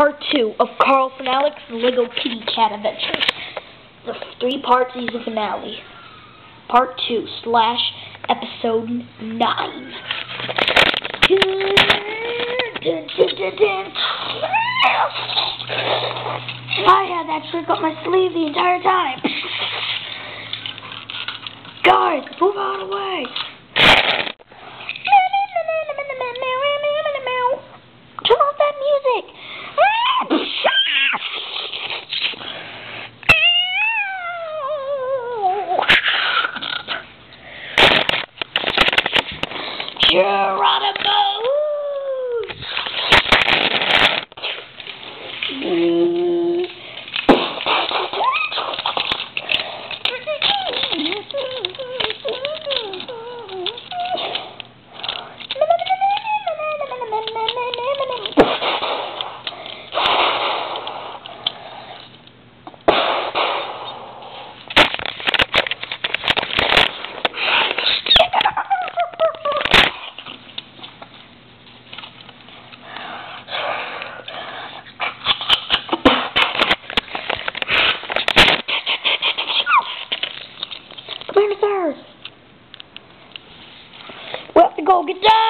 part two of Carl and Alex Lego Kitty Cat Adventures. The three parts is season finale. Part two slash episode nine. I had that trick up my sleeve the entire time. Guys, move out of the way. Turn off that music. Come have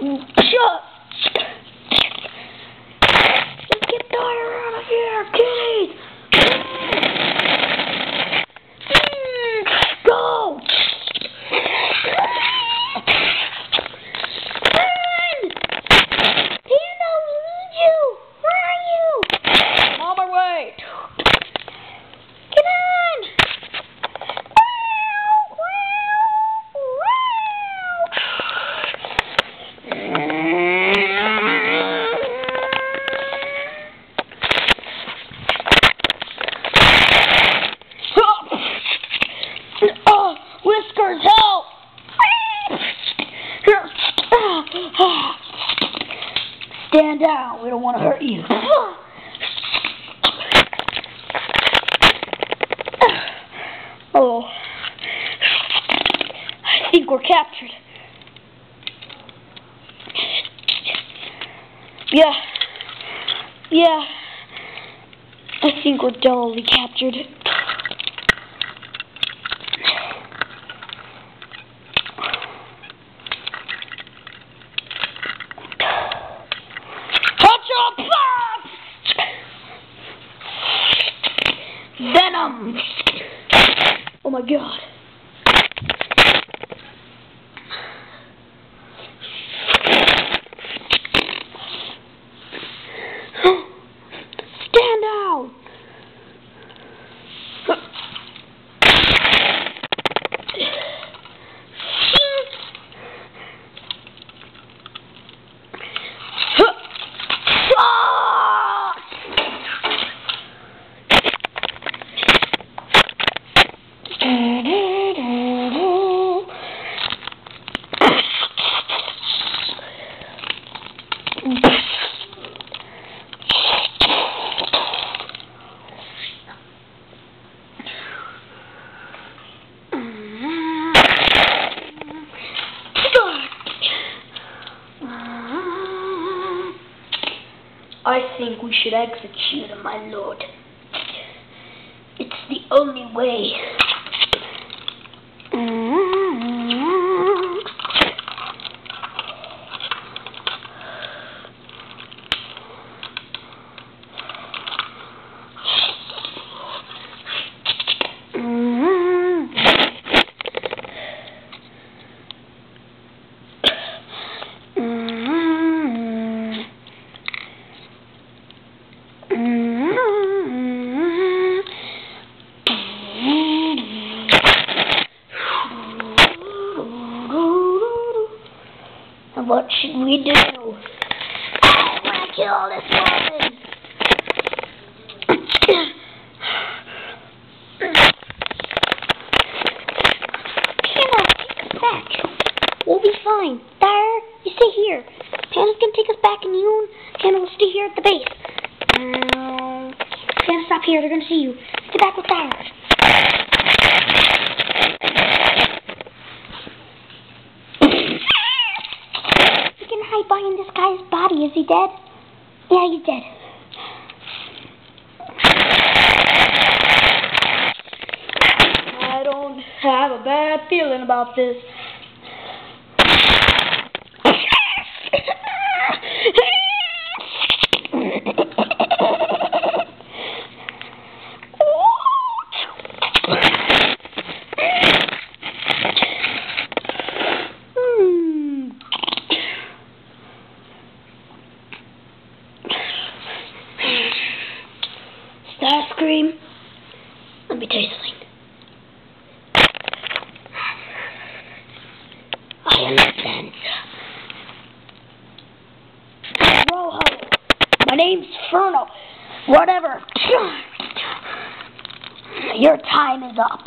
Go. Shut. Let's get Dyer out of here, Kitty. Go. Run! Panda, we need you. Where are you? I'm on my way. Get on! Oh, Whiskers, help! Stand down. We don't want to hurt you. Oh. I think we're captured. Yeah. Yeah. I think we're duly captured. Touch up! Venom! Oh my god. I think we should execute him, my lord. It's the only way. Should we do? I want to kill this woman. Hannah, take us back. We'll be fine. Dyer, you stay here. Hannah's gonna take us back, and you and Hannah will stay here at the base. Um, Hannah, stop here. They're gonna see you. Get back with Dyer. You can this guy's body. Is he dead? Yeah, he's dead. I don't have a bad feeling about this. Starscream, let me tell you something. I understand. Rojo, my name's Furno. Whatever. Your time is up.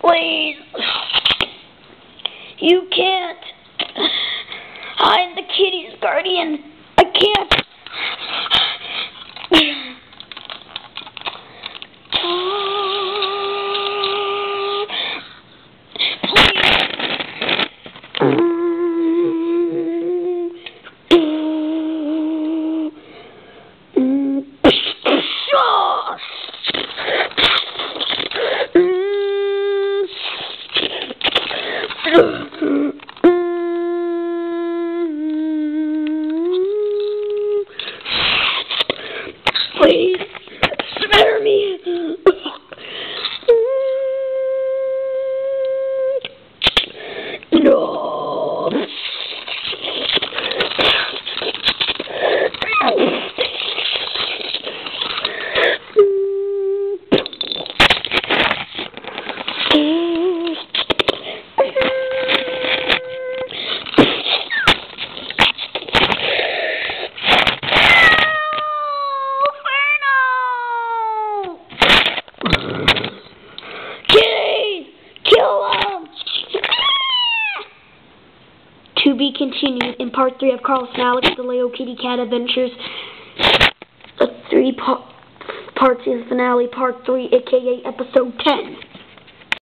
Please. You can't. I'm the kitty's guardian. Continued in part 3 of Carlos and Alex, the Lego Kitty Cat Adventures. The three par- parts in finale, part 3, aka episode 10.